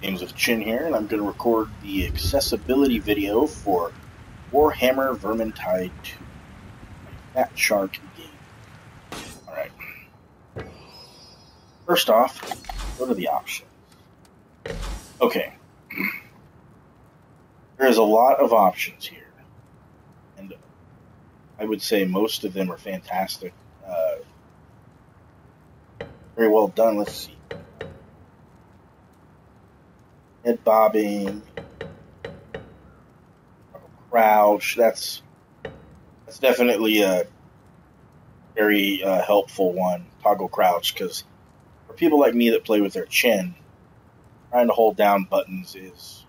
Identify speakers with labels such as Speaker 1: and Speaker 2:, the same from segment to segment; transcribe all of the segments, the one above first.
Speaker 1: Games with Chin here, and I'm going to record the accessibility video for Warhammer Vermintide 2, Fat Shark game. Alright. First off, go to the options. Okay. There's a lot of options here, and I would say most of them are fantastic. Uh, very well done. Let's see head bobbing, crouch. That's that's definitely a very uh, helpful one. Toggle crouch because for people like me that play with their chin, trying to hold down buttons is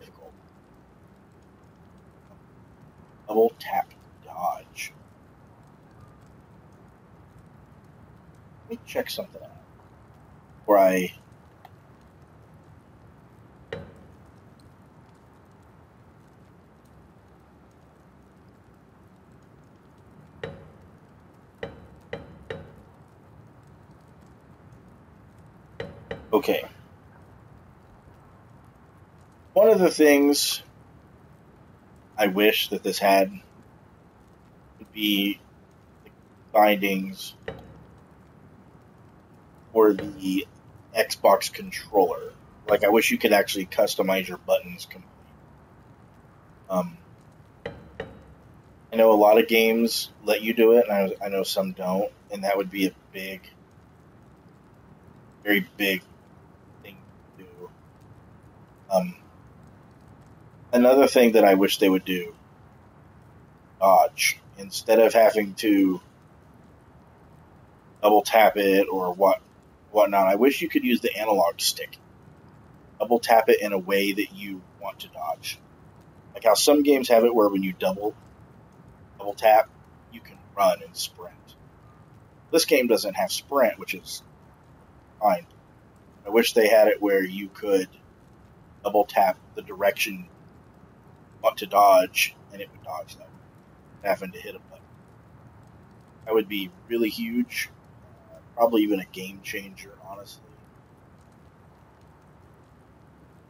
Speaker 1: difficult. Double tap dodge. Let me check something out. Where I Okay. One of the things I wish that this had would be bindings for the Xbox controller. Like, I wish you could actually customize your buttons completely. Um, I know a lot of games let you do it, and I, I know some don't, and that would be a big, very big um, another thing that I wish they would do dodge instead of having to double tap it or what whatnot. I wish you could use the analog stick. Double tap it in a way that you want to dodge. Like how some games have it where when you double double tap, you can run and sprint. This game doesn't have sprint, which is fine. I wish they had it where you could double tap the direction want to dodge, and it would dodge that. Having to hit a button. That would be really huge. Uh, probably even a game changer, honestly.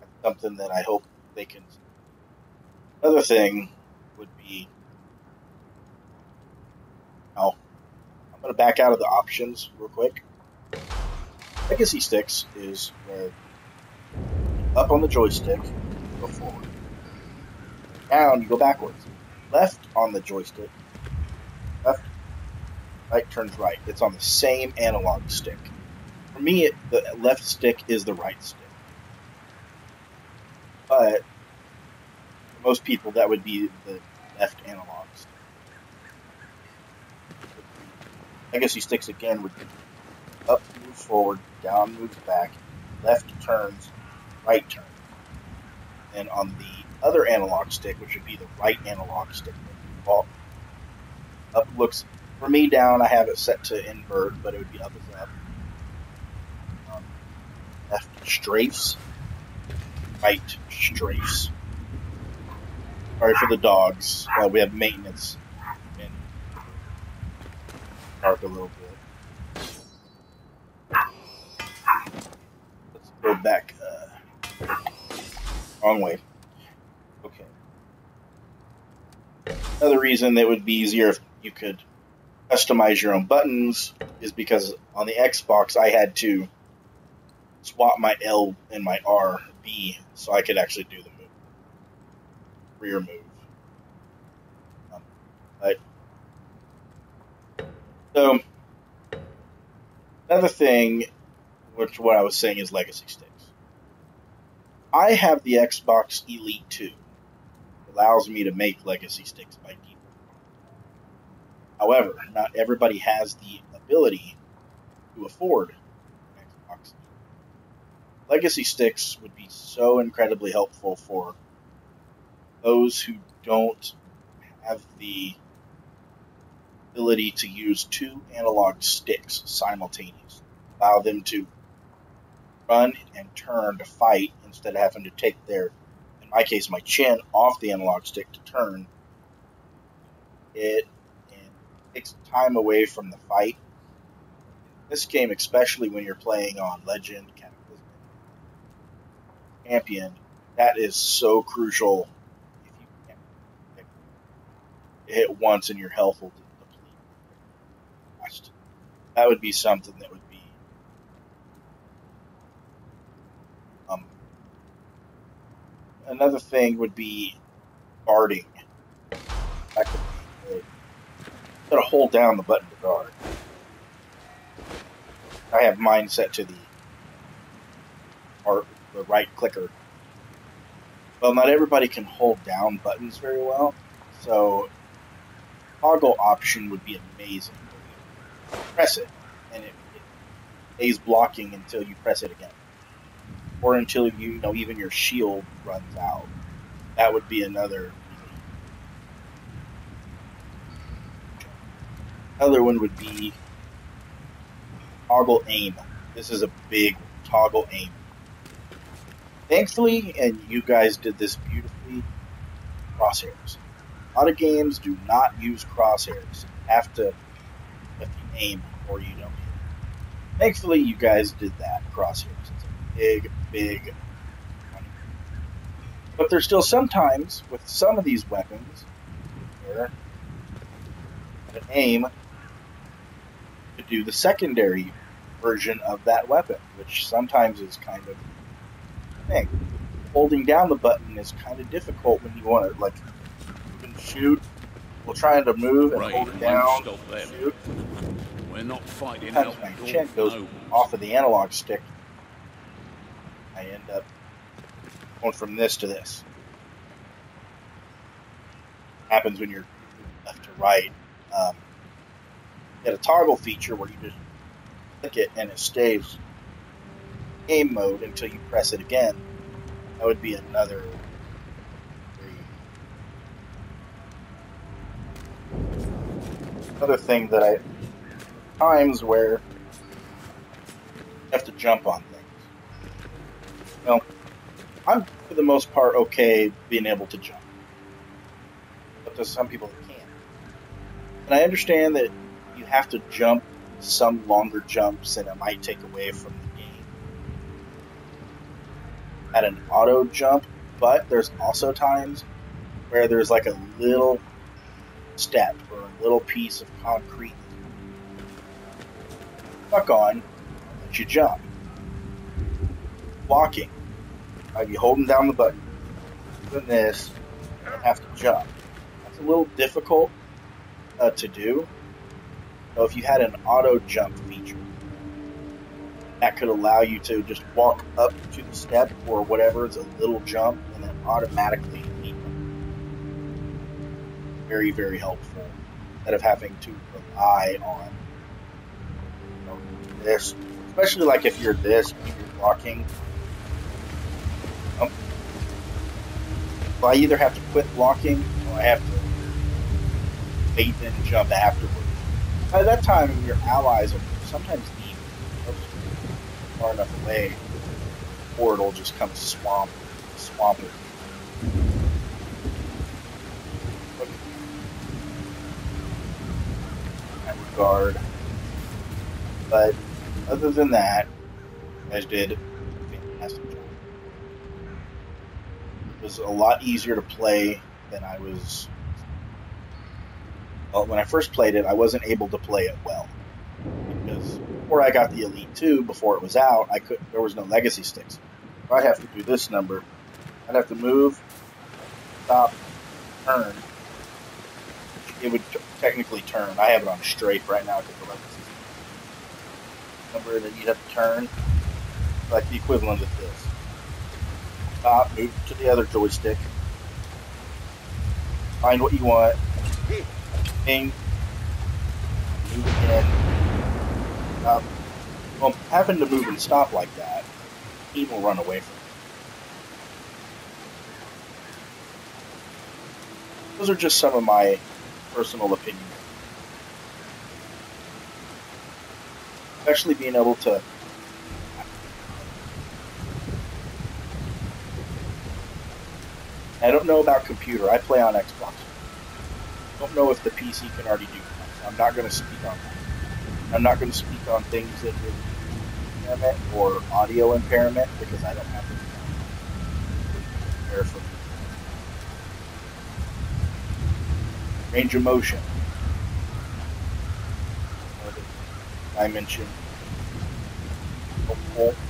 Speaker 1: That's something that I hope they can. Another thing would be. Oh, I'm going to back out of the options real quick. Legacy sticks is where up on the joystick, go forward. Down, you go backwards. Left on the joystick, left, right turns right. It's on the same analog stick. For me, it, the left stick is the right stick. But most people, that would be the left analog stick. I guess he sticks again would up moves forward, down moves back, left turns, right turn. And on the other analog stick, which would be the right analog stick, well, up looks for me down. I have it set to invert, but it would be up as up. Um, left strafes, right strafes. Sorry for the dogs. We have maintenance and dark a little bit. Let's go back Wrong way. Okay. Another reason that would be easier if you could customize your own buttons is because on the Xbox I had to swap my L and my R B so I could actually do the move, rear move. Um, but so another thing, which what I was saying is legacy state. I have the Xbox Elite 2. It allows me to make legacy sticks by default. However, not everybody has the ability to afford Xbox. Legacy sticks would be so incredibly helpful for those who don't have the ability to use two analog sticks simultaneously. Allow them to run and turn to fight instead of having to take their, in my case, my chin off the analog stick to turn. It, it takes time away from the fight. This game, especially when you're playing on Legend, Cataclysmic, champion, that is so crucial. If you hit once and your health will deplete. That would be something that would be um, another thing would be guarding. That could. Gotta hold down the button to guard. I have mine set to the or the right clicker. Well, not everybody can hold down buttons very well, so toggle option would be amazing. Press it, and it, it stays blocking until you press it again, or until you, know even your shield runs out. That would be another. Another one would be toggle aim. This is a big toggle aim. Thankfully, and you guys did this beautifully, crosshairs. A lot of games do not use crosshairs. You have to, if you aim or you don't Thankfully, you guys did that, crosshairs. Big, big but there's still sometimes with some of these weapons where an aim to do the secondary version of that weapon, which sometimes is kind of thing. Holding down the button is kind of difficult when you want to like shoot while trying to move and hold it down. Shoot.
Speaker 2: We're not fighting.
Speaker 1: Sometimes my chin goes off of the analog stick. I end up going from this to this. Happens when you're left to right. Um, you a toggle feature where you just click it and it stays game mode until you press it again. That would be another another thing that I times where you have to jump on I'm for the most part okay being able to jump, but there's some people that can't. And I understand that you have to jump some longer jumps and it might take away from the game at an auto jump, but there's also times where there's like a little step or a little piece of concrete stuck on that you jump. Blocking. I'd be holding down the button, doing this, and have to jump. That's a little difficult uh, to do, so if you had an auto jump feature, that could allow you to just walk up to the step or whatever, it's a little jump, and then automatically leap. Very, very helpful instead of having to rely on you know, this, especially like if you're this, if you're walking. I either have to quit blocking or I have to wait and jump afterwards by that time, your allies are sometimes deep, far enough away, or it'll just come swamp, swamp it. regard. But other than that, guys did was a lot easier to play than I was well, when I first played it, I wasn't able to play it well because before I got the Elite Two, before it was out, I could there was no legacy sticks. So I'd have to do this number. I'd have to move, stop, turn. It would technically turn. I have it on straight right now because the legacy number that you'd have to turn, like the equivalent of this. Stop, move to the other joystick, find what you want, thing. Move again. Um, well, happen to move and stop like that, he will run away from it. Those are just some of my personal opinions. Especially being able to I don't know about computer. I play on Xbox don't know if the PC can already do that. I'm not going to speak on that. I'm not going to speak on things that would impairment or audio impairment because I don't have it. there for range of motion. Dimension. Helpful. Oh, oh.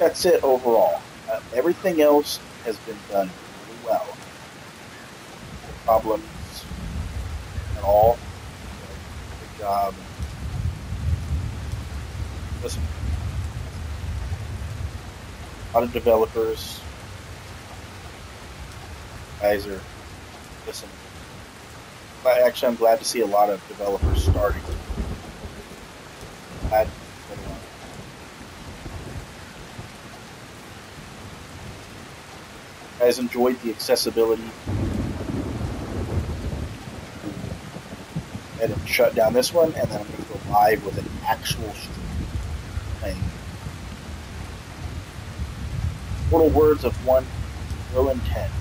Speaker 1: That's it overall. Uh, everything else has been done really well. No problems at all. Good job. Listen, a lot of developers, guys are listening. But actually, I'm glad to see a lot of developers starting that a lot. Guys enjoyed the accessibility. And shut down this one, and then I'm going to go live with an actual stream playing. Total words of one will intend.